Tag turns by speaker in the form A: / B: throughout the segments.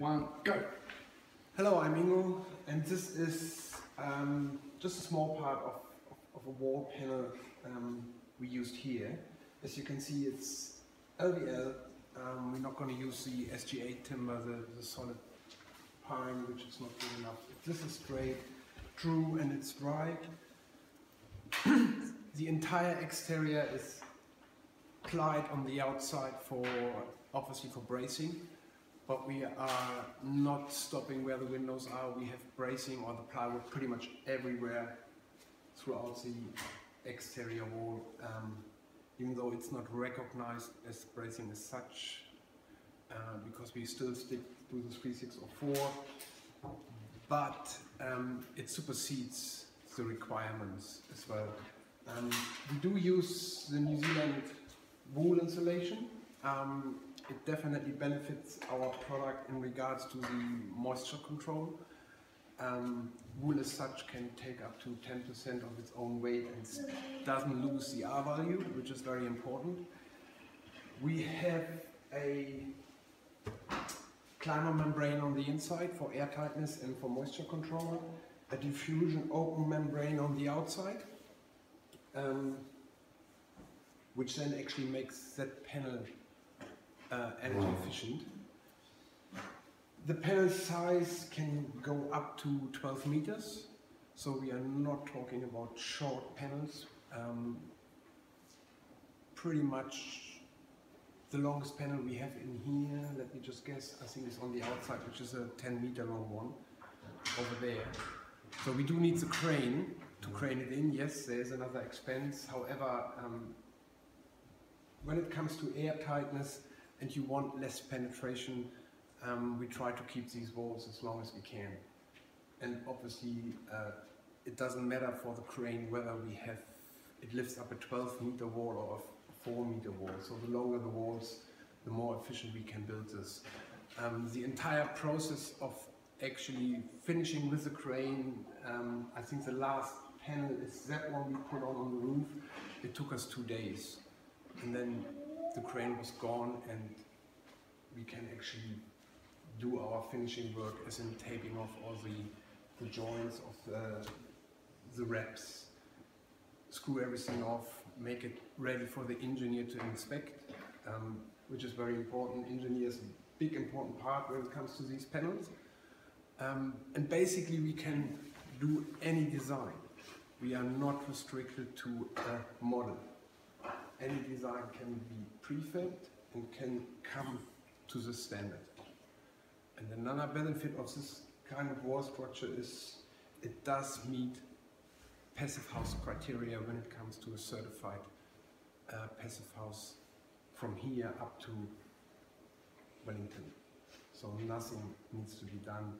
A: one, go.
B: Hello, I'm Ingo, and this is um, just a small part of, of, of a wall panel um, we used here. As you can see, it's LVL. Um, we're not going to use the SG8 timber, the, the solid pine, which is not good enough. This is straight, true, and it's dry. the entire exterior is plied on the outside for obviously for bracing but we are not stopping where the windows are. We have bracing or the plywood pretty much everywhere throughout the exterior wall, um, even though it's not recognized as bracing as such, uh, because we still stick to the 3604, but um, it supersedes the requirements as well. Um, we do use the New Zealand wool insulation. Um, it definitely benefits our product in regards to the moisture control. Um, wool as such can take up to 10% of its own weight and doesn't lose the R value, which is very important. We have a climber membrane on the inside for air tightness and for moisture control, a diffusion open membrane on the outside, um, which then actually makes that panel uh, energy efficient. The panel size can go up to 12 meters, so we are not talking about short panels. Um, pretty much the longest panel we have in here, let me just guess, I think is on the outside, which is a 10 meter long one over there. So we do need the crane to crane it in. Yes, there's another expense. However, um, when it comes to air tightness, and you want less penetration, um, we try to keep these walls as long as we can. And obviously, uh, it doesn't matter for the crane whether we have, it lifts up a 12 meter wall or a 4 meter wall. So the longer the walls, the more efficient we can build this. Um, the entire process of actually finishing with the crane, um, I think the last panel is that one we put on on the roof. It took us two days. And then the crane was gone and we can actually do our finishing work as in taping off all the, the joints of the, the wraps, screw everything off, make it ready for the engineer to inspect, um, which is very important. Engineers a big important part when it comes to these panels. Um, and basically we can do any design. We are not restricted to a model any design can be prefab and can come to the standard. And another benefit of this kind of wall structure is it does meet passive house criteria when it comes to a certified uh, passive house from here up to Wellington. So nothing needs to be done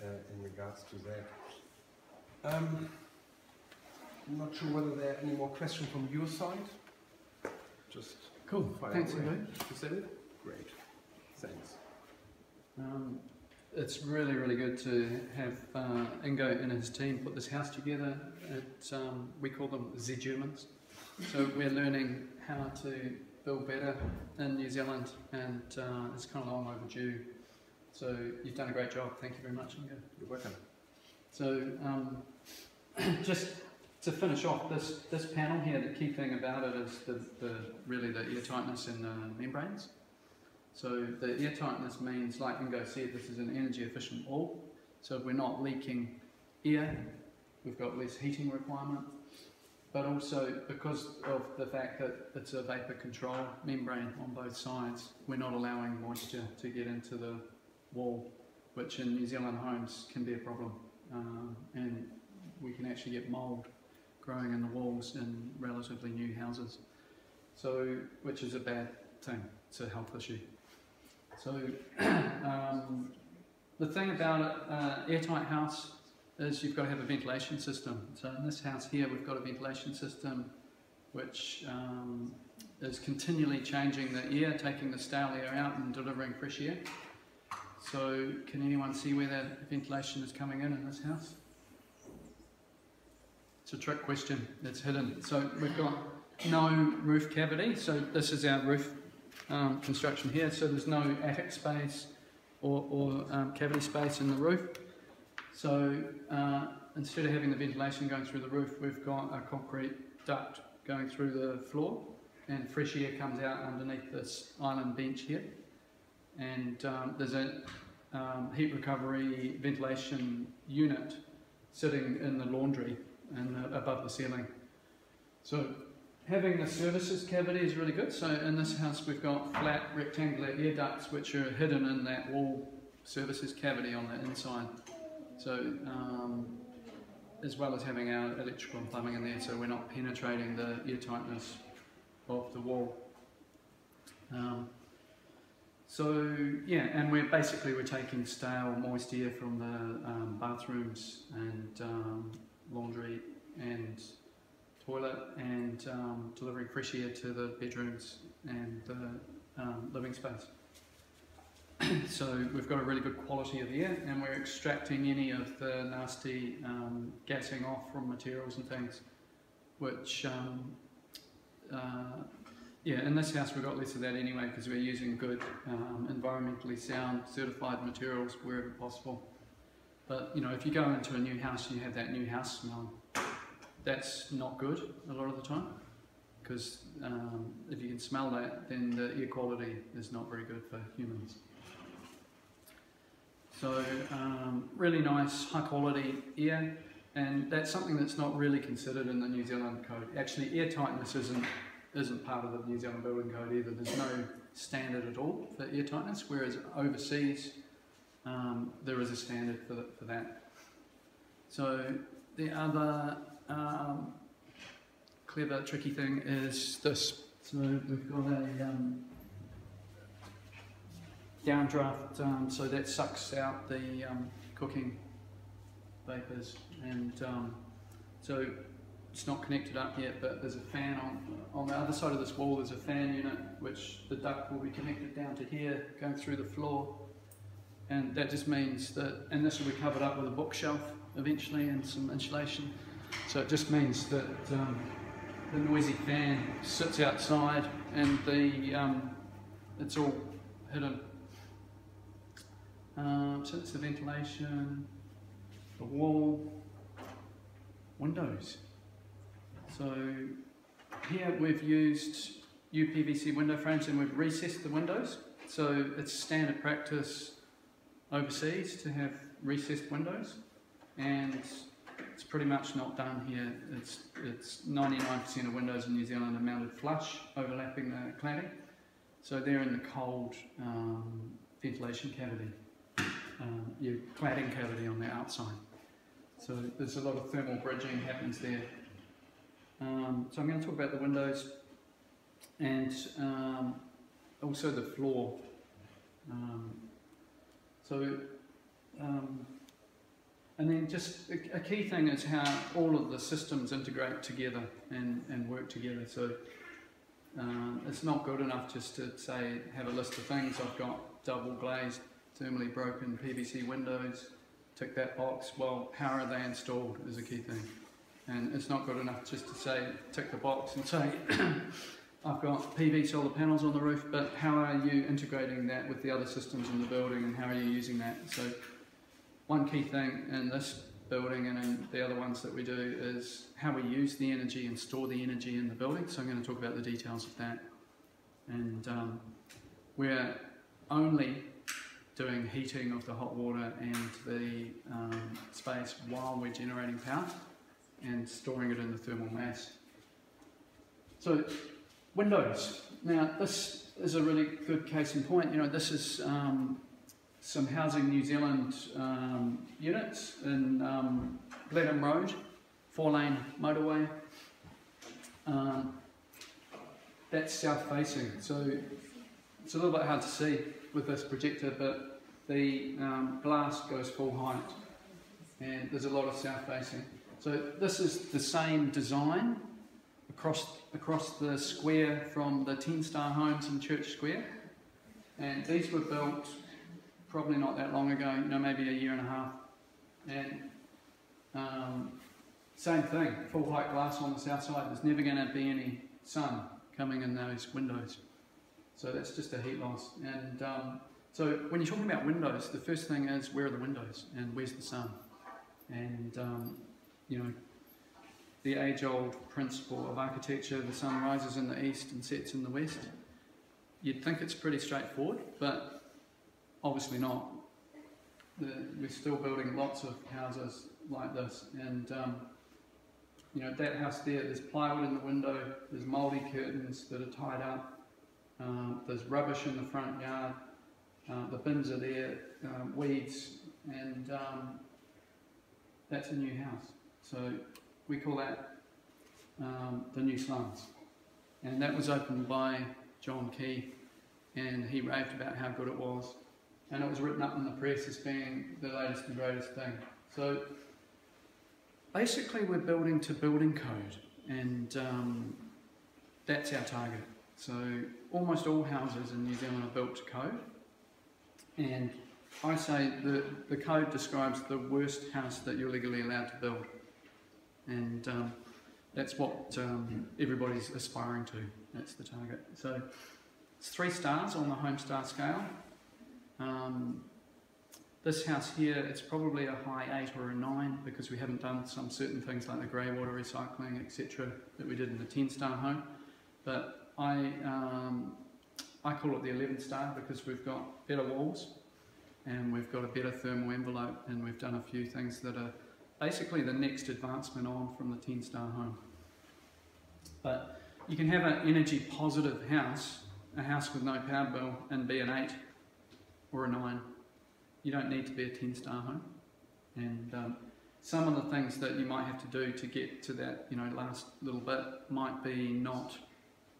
B: uh, in regards to that. Um, I'm not sure whether there are any more questions from your side just
A: cool. Thanks, away.
B: You said it? Great. Thanks.
A: Um, it's really, really good to have uh, Ingo and his team put this house together. It, um, we call them Z Germans. So we're learning how to build better in New Zealand, and uh, it's kind of long overdue. So you've done a great job. Thank you very much, Ingo.
B: You're welcome.
A: So um, just to finish off this, this panel here, the key thing about it is the, the really the air tightness in the membranes. So the air tightness means, like Ingo said, this is an energy efficient wall. So if we're not leaking air, we've got less heating requirement. But also because of the fact that it's a vapor control membrane on both sides, we're not allowing moisture to get into the wall, which in New Zealand homes can be a problem. Um, and we can actually get mould growing in the walls in relatively new houses. So, which is a bad thing, it's a health issue. So, um, the thing about uh, airtight house is you've got to have a ventilation system. So in this house here, we've got a ventilation system which um, is continually changing the air, taking the stale air out and delivering fresh air. So can anyone see where that ventilation is coming in in this house? It's a trick question. It's hidden. So we've got no roof cavity. So this is our roof um, construction here. So there's no attic space or, or um, cavity space in the roof. So uh, instead of having the ventilation going through the roof, we've got a concrete duct going through the floor, and fresh air comes out underneath this island bench here. And um, there's a um, heat recovery ventilation unit sitting in the laundry and the, above the ceiling. So having the services cavity is really good. So in this house we've got flat rectangular air ducts which are hidden in that wall services cavity on the inside. So um, as well as having our electrical and plumbing in there so we're not penetrating the air tightness of the wall. Um, so yeah, and we're basically we're taking stale moist air from the um, bathrooms and um, laundry and toilet and um, delivering fresh air to the bedrooms and the um, living space. so we've got a really good quality of air and we're extracting any of the nasty um, gassing off from materials and things which um, uh, yeah, in this house we've got less of that anyway because we're using good, um, environmentally sound, certified materials wherever possible. But you know, if you go into a new house, and you have that new house smell. That's not good a lot of the time because um, if you can smell that, then the air quality is not very good for humans. So um, really nice, high quality air, and that's something that's not really considered in the New Zealand code. Actually, air tightness isn't isn't part of the New Zealand Building Code either. There's no standard at all for air tightness, whereas overseas um, there is a standard for, for that. So the other um, clever, tricky thing is this. So we've got a um, downdraft, um, so that sucks out the um, cooking vapours, and um, so it's not connected up yet, but there's a fan on, on the other side of this wall, there's a fan unit, which the duct will be connected down to here, going through the floor. And that just means that, and this will be covered up with a bookshelf eventually and some insulation. So it just means that um, the noisy fan sits outside and the um, it's all hidden. Um, so it's the ventilation, the wall, windows. So here we've used UPVC window frames and we've recessed the windows. So it's standard practice overseas to have recessed windows and it's pretty much not done here. It's it's 99% of windows in New Zealand are mounted flush, overlapping the cladding. So they're in the cold um, ventilation cavity, um, your cladding cavity on the outside. So there's a lot of thermal bridging happens there um, so I'm going to talk about the windows and um, also the floor. Um, so, um, and then just a, a, key thing is how all of the systems integrate together and, and work together. So um, it's not good enough just to say, have a list of things. I've got double glazed, thermally broken PVC windows, tick that box. Well, how are they installed is a key thing. And it's not good enough just to say, tick the box and say, I've got PV solar panels on the roof, but how are you integrating that with the other systems in the building and how are you using that? So one key thing in this building and in the other ones that we do is how we use the energy and store the energy in the building. So I'm going to talk about the details of that. And um, we're only doing heating of the hot water and the um, space while we're generating power and storing it in the thermal mass. So windows. Now this is a really good case in point. You know, this is um, some Housing New Zealand um, units in um, Glenham Road, four lane motorway. Um, that's south facing, so it's a little bit hard to see with this projector, but the um, glass goes full height and there's a lot of south facing. So this is the same design across, across the square from the 10 star homes in Church Square. And these were built probably not that long ago, you know, maybe a year and a half. And um, same thing, full height glass on the south side. There's never going to be any sun coming in those windows. So that's just a heat loss. And um, so when you're talking about windows, the first thing is where are the windows and where's the sun? And um, you know, the age-old principle of architecture: the sun rises in the east and sets in the west. You'd think it's pretty straightforward, but obviously not. The, we're still building lots of houses like this, and um, you know that house there. There's plywood in the window. There's mouldy curtains that are tied up. Um, there's rubbish in the front yard. Uh, the bins are there, um, weeds, and um, that's a new house. So we call that um, the new slums. And that was opened by John Key, and he raved about how good it was. And it was written up in the press as being the latest and greatest thing. So basically, we're building to building code, and um, that's our target. So almost all houses in New Zealand are built to code, and I say the, the code describes the worst house that you're legally allowed to build. And um, that's what um, everybody's aspiring to. That's the target. So it's three stars on the Homestar scale. Um, this house here, it's probably a high eight or a nine because we haven't done some certain things like the grey water recycling, etc., that we did in the 10 star home. But I, um, I call it the 11 star because we've got better walls and we've got a better thermal envelope and we've done a few things that are basically the next advancement on from the 10 star home. But you can have an energy positive house, a house with no power bill, and be an 8 or a 9. You don't need to be a 10 star home. And um, some of the things that you might have to do to get to that you know last little bit might be not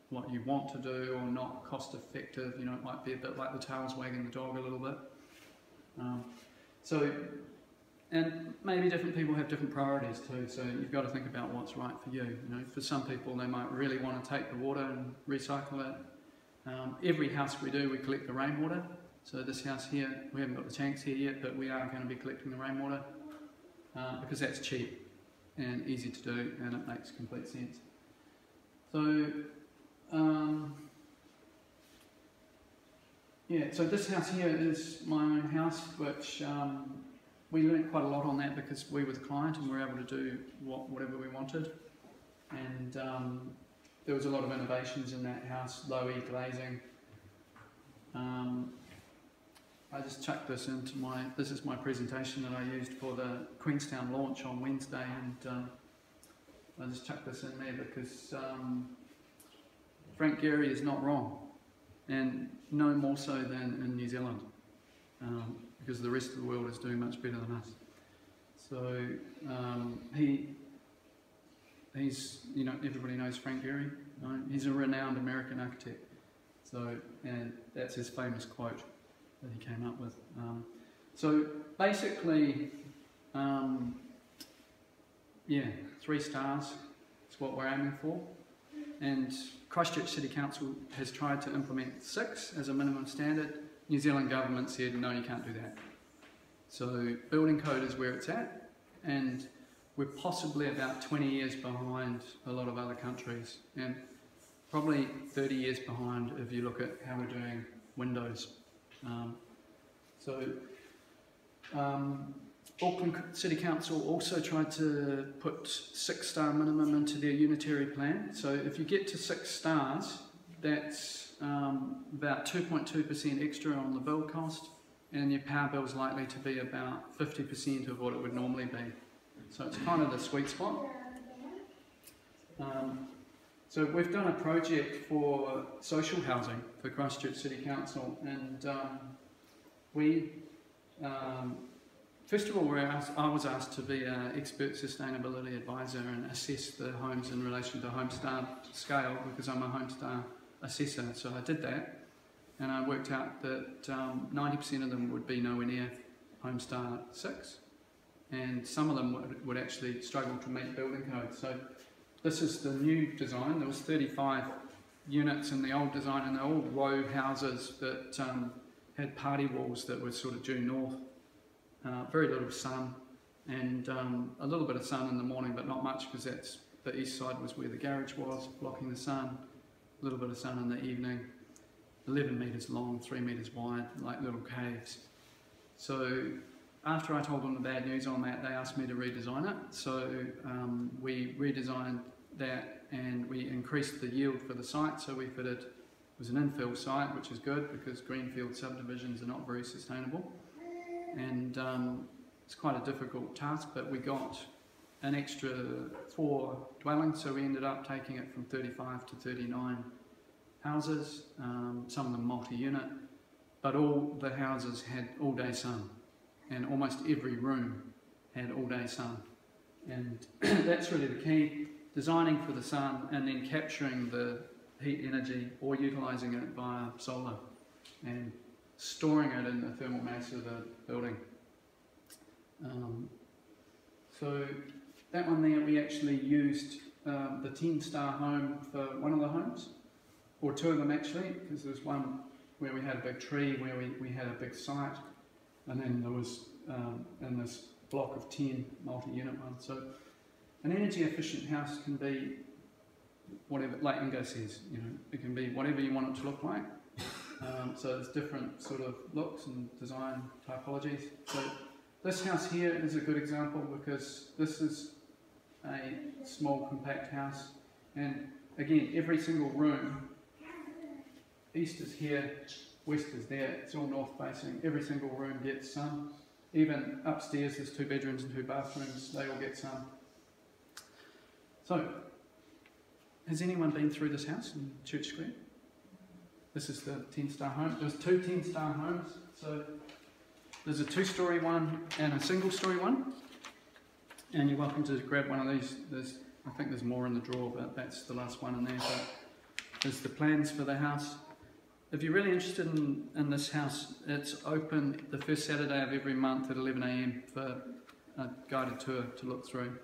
A: what you want to do or not cost effective. You know, it might be a bit like the tails wagging the dog a little bit. Um, so, and maybe different people have different priorities too. So you've got to think about what's right for you. You know, for some people, they might really want to take the water and recycle it. Um, every house we do, we collect the rainwater. So this house here, we haven't got the tanks here yet, but we are going to be collecting the rainwater uh, because that's cheap and easy to do, and it makes complete sense. So. Um, yeah, so this house here is my own house, which um, we learnt quite a lot on that because we were the client and we were able to do what, whatever we wanted. And um, there was a lot of innovations in that house, low E glazing. Um, I just chucked this into my, this is my presentation that I used for the Queenstown launch on Wednesday and um, I just chucked this in there because um, Frank Gehry is not wrong and no more so than in New Zealand, um, because the rest of the world is doing much better than us. So um, he, he's, you know, everybody knows Frank Gehry. Right? He's a renowned American architect. So, and that's his famous quote that he came up with. Um, so basically, um, yeah, three stars is what we're aiming for. And Christchurch City Council has tried to implement six as a minimum standard. New Zealand government said, no, you can't do that. So building code is where it's at, and we're possibly about 20 years behind a lot of other countries, and probably 30 years behind if you look at how we're doing Windows. Um, so um, Auckland City Council also tried to put six star minimum into their unitary plan. So if you get to six stars, that's um, about 2.2% extra on the bill cost, and your power bill is likely to be about 50% of what it would normally be. So it's kind of the sweet spot. Um, so we've done a project for social housing for Christchurch City Council, and um, we um, First of all, asked, I was asked to be an expert sustainability advisor and assess the homes in relation to Homestar scale because I'm a Homestar assessor. So I did that and I worked out that 90% um, of them would be nowhere near Homestar 6 and some of them would, would actually struggle to meet building codes. So this is the new design. There was 35 units in the old design and they're all row houses that um, had party walls that were sort of due north uh, very little sun and um, a little bit of sun in the morning but not much because that's the east side was where the garage was blocking the sun a little bit of sun in the evening 11 metres long, 3 metres wide, like little caves. So after I told them the bad news on that, they asked me to redesign it. So um, we redesigned that and we increased the yield for the site. So we fitted, it was an infill site, which is good because greenfield subdivisions are not very sustainable. And um, it's quite a difficult task, but we got an extra four dwellings, so we ended up taking it from 35 to 39 houses, um, some of them multi-unit, but all the houses had all-day sun, and almost every room had all-day sun. And that's really the key, designing for the sun and then capturing the heat energy or utilising it via solar and storing it in the thermal mass of the building. Um, so that one there we actually used um, the 10 star home for one of the homes, or two of them actually, because there's one where we had a big tree, where we, we had a big site, and then there was um, in this block of 10 multi-unit ones. So an energy efficient house can be whatever, like Ingo says, you know, it can be whatever you want it to look like. Um, so there's different sort of looks and design typologies. So this house here is a good example because this is a small compact house and again every single room, east is here, west is there, it's all north facing, every single room gets sun. Even upstairs there's two bedrooms and two bathrooms, they all get sun. So, has anyone been through this house in Church Square? This is the 10 star home. There's two 10 star homes, so there's a two story one and a single story one. And you're welcome to grab one of these. There's, I think there's more in the drawer, but that's the last one in there. But there's the plans for the house. If you're really interested in, in this house, it's open the first Saturday of every month at 11am for a guided tour to look through.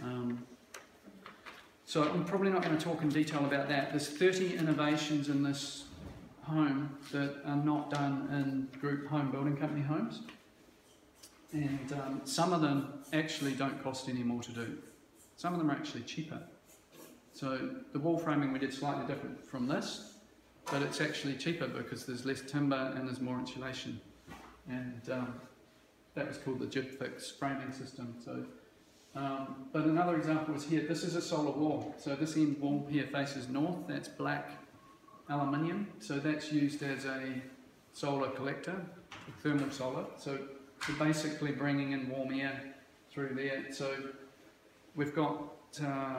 A: Um, so I'm probably not going to talk in detail about that. There's 30 innovations in this home that are not done in group home building company homes. And um, some of them actually don't cost any more to do. Some of them are actually cheaper. So the wall framing we did slightly different from this, but it's actually cheaper because there's less timber and there's more insulation. And um, that was called the Jib-Fix framing system. So, um, but another example is here. This is a solar wall. So this end wall here faces north. That's black aluminium. So that's used as a solar collector, thermal solar. So we're basically bringing in warm air through there. So we've got, uh,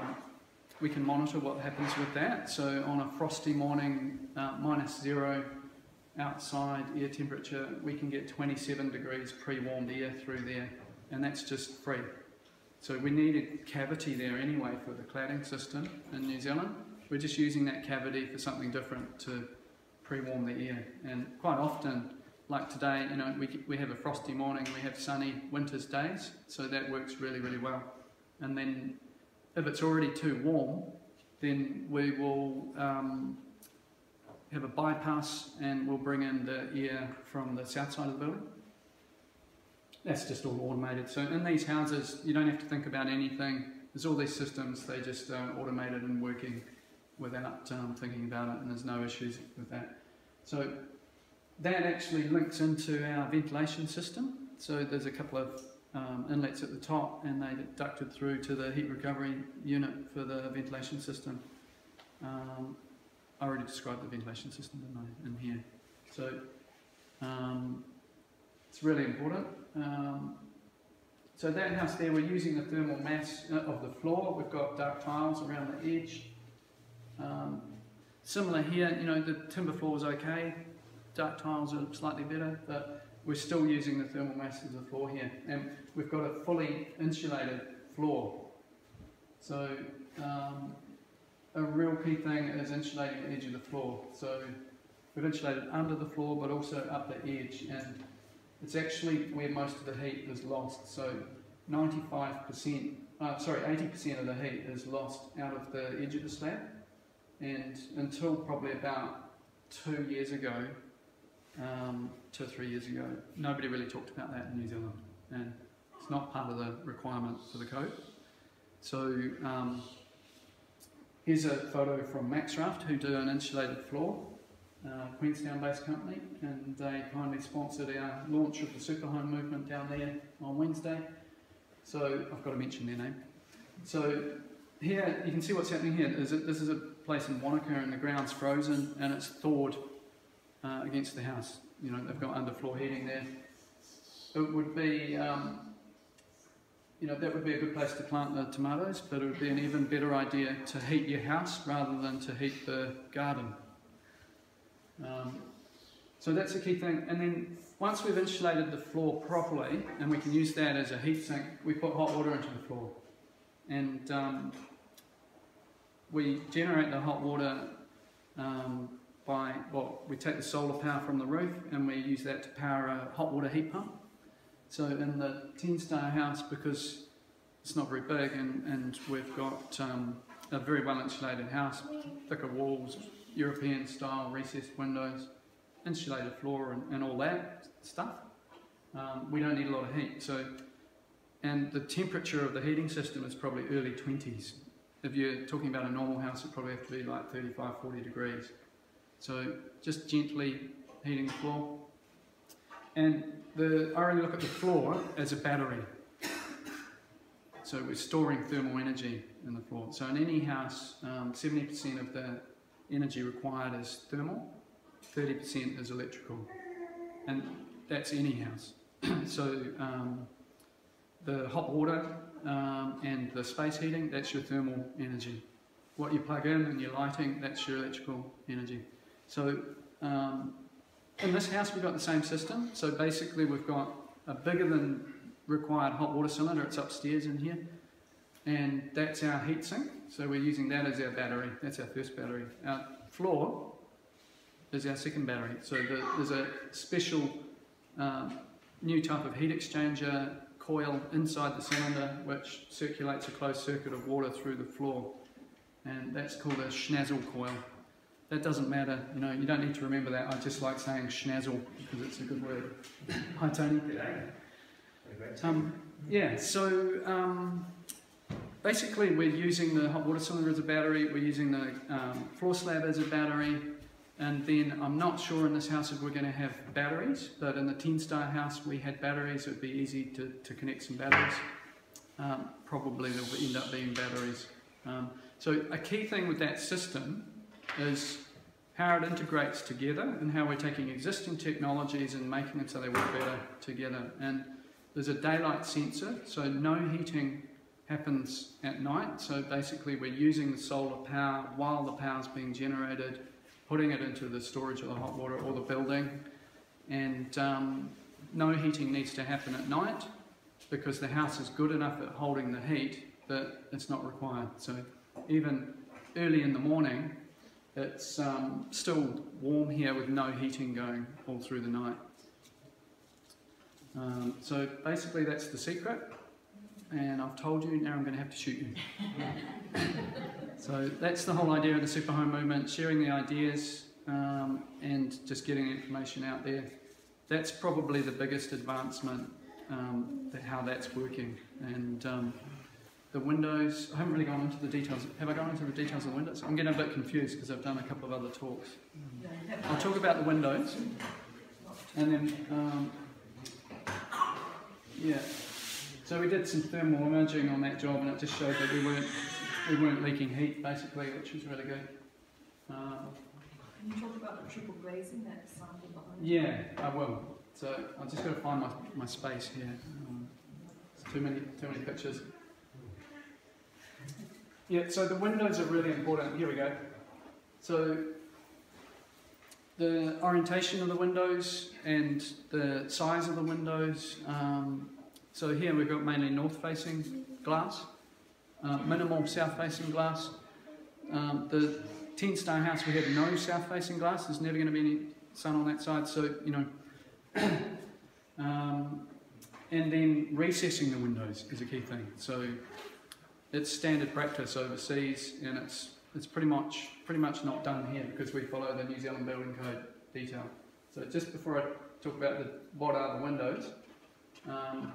A: we can monitor what happens with that. So on a frosty morning, uh, minus zero outside air temperature, we can get 27 degrees pre-warmed air through there, and that's just free. So we need a cavity there anyway for the cladding system in New Zealand. We're just using that cavity for something different to pre-warm the air. And quite often, like today, you know, we, we have a frosty morning, we have sunny winter's days, so that works really, really well. And then if it's already too warm, then we will um, have a bypass and we'll bring in the air from the south side of the building. That's just all automated. So in these houses, you don't have to think about anything. There's all these systems, they just are automated and working without um, thinking about it, and there's no issues with that. So that actually links into our ventilation system. So there's a couple of um, inlets at the top, and they ducted through to the heat recovery unit for the ventilation system. Um, I already described the ventilation system, I, in here. So um, it's really important. Um, so that house there, we're using the thermal mass uh, of the floor. We've got dark tiles around the edge. Um, similar here, you know, the timber floor is okay, dark tiles are slightly better, but we're still using the thermal mass of the floor here. And we've got a fully insulated floor. So um, a real key thing is insulating the edge of the floor. So we've insulated under the floor, but also up the edge. And it's actually where most of the heat is lost. So 95%, uh, sorry, 80% of the heat is lost out of the edge of the slab. And until probably about two years ago, um, two or three years ago, nobody really talked about that in New Zealand. And it's not part of the requirement for the code. So um, here's a photo from Maxraft who do an insulated floor. uh, Queenstown-based company, and they kindly sponsored our launch of the Super Home movement down there on Wednesday. So I've got to mention their name. So here you can see what's happening here. Is this is a place in Wanaka, and the ground's frozen, and it's thawed uh, against the house. You know they've got underfloor heating there. It would be um, you know, that would be a good place to plant the tomatoes, but it would be an even better idea to heat your house rather than to heat the garden. Um, so that's a key thing. And then once we've insulated the floor properly, and we can use that as a heat sink, we put hot water into the floor. And um, we generate the hot water um, by, well, we take the solar power from the roof and we use that to power a hot water heat pump. So in the 10 star house, because it's not very big and, and we've got um, a very well insulated house, thicker walls, European style recessed windows, insulated floor and, and all that stuff, um, we don't need a lot of heat. So, and the temperature of the heating system is probably early 20s. If you're talking about a normal house, it probably have to be like 35, 40 degrees. So just gently heating the floor. And the, I really look at the floor as a battery. So we're storing thermal energy in the floor. So in any house, 70% um, of the energy required is thermal, 30% is electrical. And that's any house. so um, the hot water um, and the space heating, that's your thermal energy. What you plug in and your lighting, that's your electrical energy. So um, in this house we've got the same system, so basically we've got a bigger than required hot water cylinder, it's upstairs in here, and that's our heat sink, so we're using that as our battery, that's our first battery. Our floor is our second battery, so the, there's a special um, new type of heat exchanger coil inside the cylinder which circulates a closed circuit of water through the floor, and that's called a schnazzle coil that doesn't matter. You know, you don't need to remember that. I just like saying schnazzle because it's a good word. Hi, Tony. Um, yeah, so um, basically we're using the hot water cylinder as a battery, we're using the um, floor slab as a battery, and then I'm not sure in this house if we're going to have batteries, but in the 10 star house we had batteries, it would be easy to, to connect some batteries. Um, probably there'll end up being batteries. Um, so a key thing with that system is how it integrates together and how we're taking existing technologies and making it so they work better together. And there's a daylight sensor, so no heating happens at night. So basically we're using the solar power while the power is being generated, putting it into the storage of the hot water or the building. And um, no heating needs to happen at night because the house is good enough at holding the heat that it's not required. So even early in the morning, it's um, still warm here with no heating going all through the night. Um, so basically that's the secret and I've told you, now I'm going to have to shoot you. so that's the whole idea of the super home movement, sharing the ideas um, and just getting information out there. That's probably the biggest advancement, um, that how that's working. And um, the windows, I haven't really gone into the details. Have I gone into the details of the windows? I'm getting a bit confused because I've done a couple of other talks. I'll talk about the windows and then, um, yeah. So we did some thermal imaging on that job and it just showed that we weren't, we weren't leaking heat basically, which was really good.
C: Um, Can you talk about the triple glazing that sample behind
A: Yeah, I will. So I've just got to find my, my space here. Um, too many, too many pictures. Yeah, so the windows are really important. Here we go. So the orientation of the windows and the size of the windows. Um, so here we've got mainly north-facing glass, uh, minimal south-facing glass. Um, the 10-star house we have no south-facing glass. There's never going to be any sun on that side. So you know. um, and then recessing the windows is a key thing. So it's standard practice overseas, and it's it's pretty much pretty much not done here because we follow the New Zealand Building Code detail. So just before I talk about the, what are the windows, um,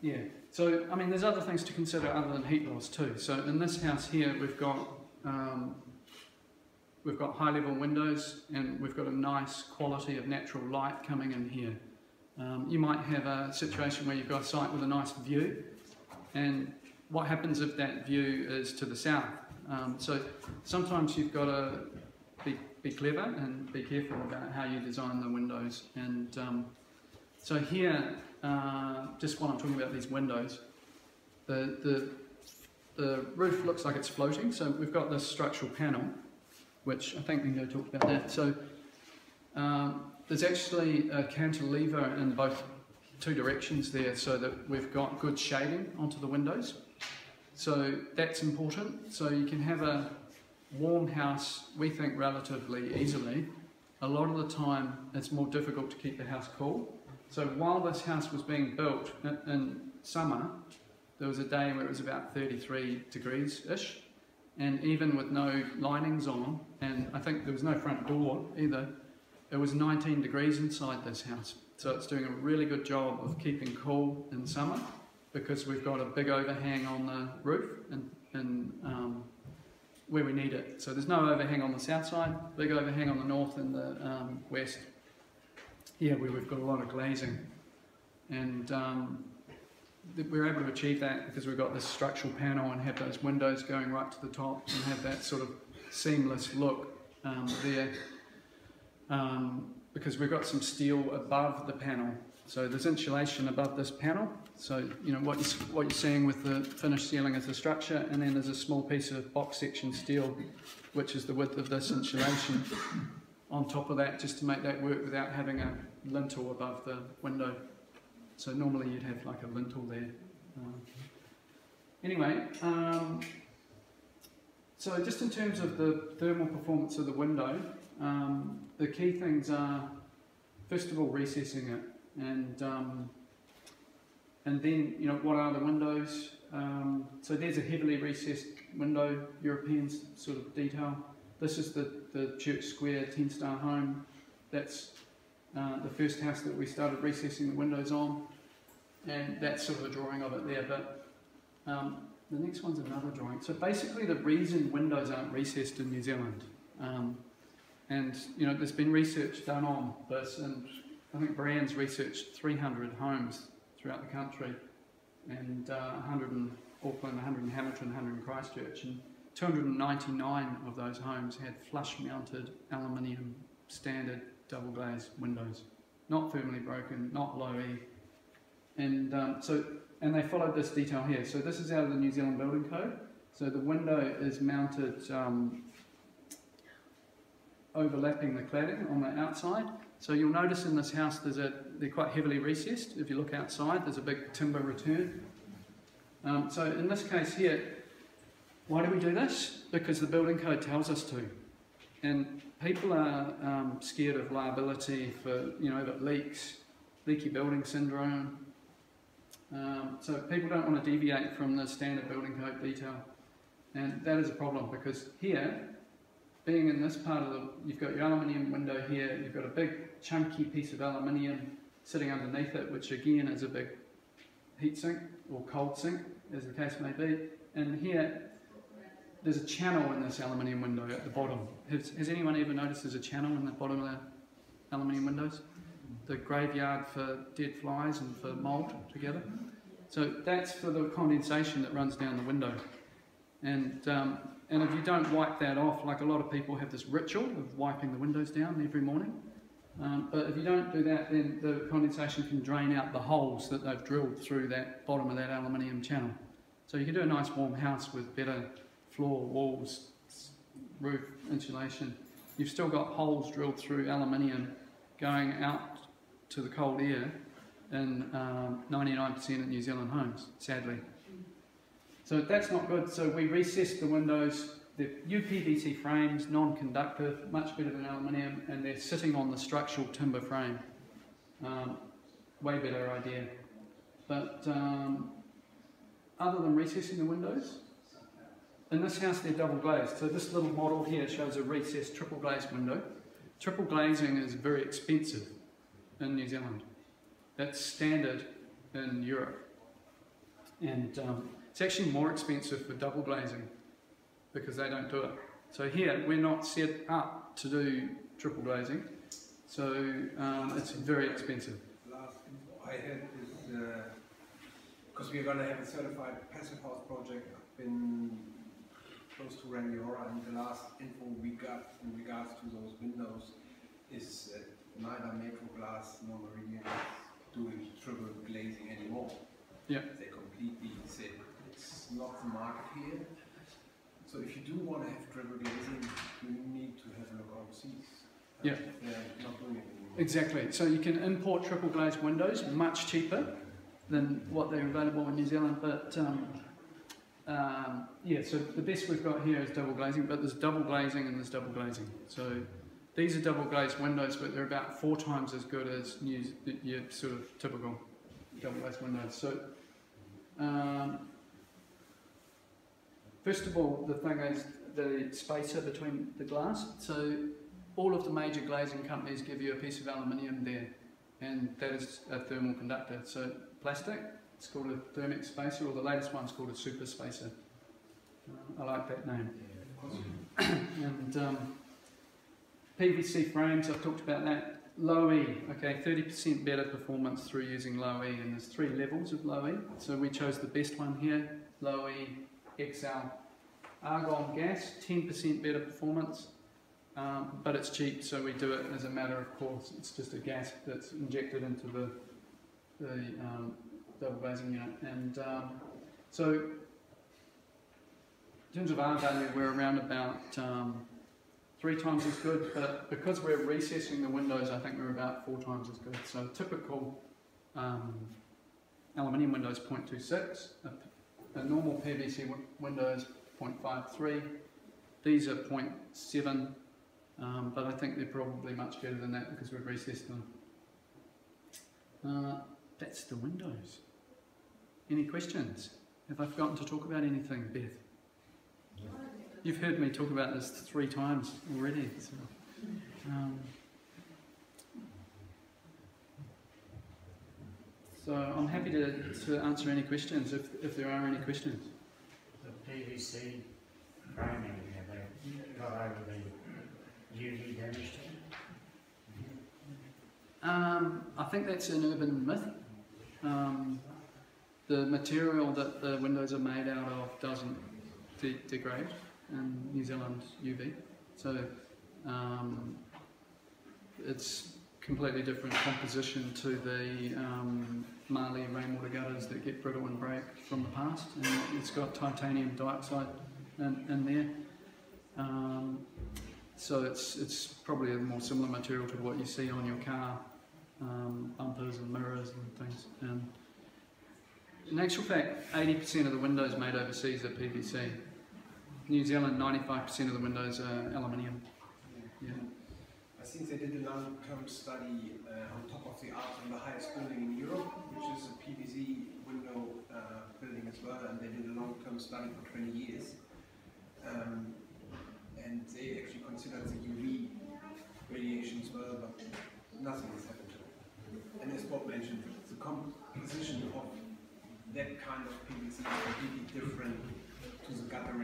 A: yeah. So I mean, there's other things to consider other than heat loss too. So in this house here, we've got um, we've got high level windows and we've got a nice quality of natural light coming in here. Um, you might have a situation where you've got a site with a nice view and what happens if that view is to the south? Um, so sometimes you've got to be, be clever and be careful about how you design the windows. And um, so here, uh, just while I'm talking about these windows, the, the, the roof looks like it's floating. So we've got this structural panel, which I think Ingo talked about that. So um, there's actually a cantilever in both two directions there so that we've got good shading onto the windows. So that's important. So you can have a warm house, we think relatively easily. A lot of the time it's more difficult to keep the house cool. So while this house was being built in, summer, there was a day where it was about 33 degrees-ish. And even with no linings on, and I think there was no front door either, it was 19 degrees inside this house. So it's doing a really good job of keeping cool in summer because we've got a big overhang on the roof and, and um, where we need it. So there's no overhang on the south side, big overhang on the north and the um, west. Here where we've got a lot of glazing. And um, we're able to achieve that because we've got this structural panel and have those windows going right to the top and have that sort of seamless look um, there. Um, because we've got some steel above the panel. So there's insulation above this panel. So you know what you're, what you're seeing with the finished ceiling is the structure, and then there's a small piece of box section steel, which is the width of this insulation. On top of that, just to make that work without having a lintel above the window. So normally you'd have like a lintel there. Um, anyway, um, so just in terms of the thermal performance of the window, um, the key things are, first of all, recessing it, and um, and then you know what are the windows. Um, so there's a heavily recessed window, European sort of detail. This is the the Church Square 10-star home. That's uh, the first house that we started recessing the windows on, and that's sort of a drawing of it there. But um, the next one's another drawing. So basically, the reason windows aren't recessed in New Zealand. Um, and you know, there's been research done on this, and I think BRANZ researched 300 homes throughout the country, and uh, 100 in Auckland, 100 in Hamilton, 100 in Christchurch, and 299 of those homes had flush-mounted aluminium standard double glazed windows, not thermally broken, not low E, and um, so and they followed this detail here. So this is out of the New Zealand Building Code. So the window is mounted um, overlapping the cladding on the outside. So you'll notice in this house there's a, they're quite heavily recessed. If you look outside, there's a big timber return. Um, so in this case here, why do we do this? Because the building code tells us to. And people are um, scared of liability for, you know, that leaks, leaky building syndrome. Um, so people don't want to deviate from the standard building code detail. And that is a problem because here, being in this part of the, you've got your aluminium window here, you've got a big chunky piece of aluminium sitting underneath it, which again is a big heat sink or cold sink, as the case may be. And here, there's a channel in this aluminium window at the bottom. Has, has anyone ever noticed there's a channel in the bottom of the aluminium windows? The graveyard for dead flies and for mould together. So that's for the condensation that runs down the window. And um, and if you don't wipe that off, like a lot of people have this ritual of wiping the windows down every morning, um, but if you don't do that, then the condensation can drain out the holes that they've drilled through that bottom of that aluminium channel. So you can do a nice warm house with better floor, walls, roof insulation. You've still got holes drilled through aluminium going out to the cold air in 99% um, of New Zealand homes, sadly. So that's not good. So we recessed the windows. They're UPVC frames, non-conductive, much better than aluminium, and they're sitting on the structural timber frame. Um, way better idea. But um, other than recessing the windows, in this house they're double glazed. So this little model here shows a recessed triple glazed window. Triple glazing is very expensive in New Zealand. That's standard in Europe. And um, it's actually more expensive for double glazing because they don't do it. So here we're not set up to do triple glazing, so um, it's very expensive.
B: Last info I had is because we're going to have a certified passive house project up in close to Rangiora, and the last info we got in regards to those windows is that neither Metro Glass nor Meridian is doing triple glazing anymore.
A: Yeah.
B: They completely said it's not the market here. So if you do want to have triple glazing, you need to have a look overseas.
A: Yeah.
B: They're not doing it.
A: Exactly. So you can import triple glazed windows much cheaper than what they're available in New Zealand. But um, um, yeah, so the best we've got here is double glazing, but there's double glazing and there's double glazing. So these are double glazed windows, but they're about four times as good as new, your sort of typical double glazed windows. So um, first of all, the thing is the spacer between the glass. So all of the major glazing companies give you a piece of aluminium there, and that is a thermal conductor. So plastic, it's called a Thermix spacer, or the latest one's called a super spacer. Uh, I like that name. and um, PVC frames, I've talked about that. Low E, okay, 30% better performance through using low E, and there's three levels of low E. So we chose the best one here, low E XL. Argon gas, 10% better performance, um, but it's cheap, so we do it as a matter of course. It's just a gas that's injected into the, the um, double glazing unit. And um, so, in terms of R value, we're around about um, three times as good, but because we're recessing the windows, I think we're about four times as good. So, typical um, aluminium windows 0.26, a, a normal PVC wi- window is 0.53. These are 0.7, um, but I think they're probably much better than that because we've recessed them. Uh, that's the windows. Any questions? Have I forgotten to talk about anything, Beth? You've heard me talk about this three times already. So, um, so I'm happy to, to answer any questions if, if there are any questions.
D: The PVC framing, have they got over the UV damage to?
A: Um, I think that's an urban myth. Um, the material that the windows are made out of doesn't de- degrade in New Zealand UV, so um, it's completely different composition to the um, Marley rainwater gutters that get brittle and break from the past, and it's got titanium dioxide in, in there. Um, so it's it's probably a more similar material to what you see on your car um, bumpers and mirrors and things. And in actual fact, 80% of the windows made overseas are PVC. New Zealand, 95% of the windows are aluminium. Yeah.
B: I think they did a long-term study uh, on top of the art on the highest building in Europe, which is a PVC window uh, building as well, and they did a long-term study for 20 years. Um, and they actually considered the UV radiation as well, but nothing has happened to it. And as Bob mentioned, the composition of that kind of PVC is completely different to the gutter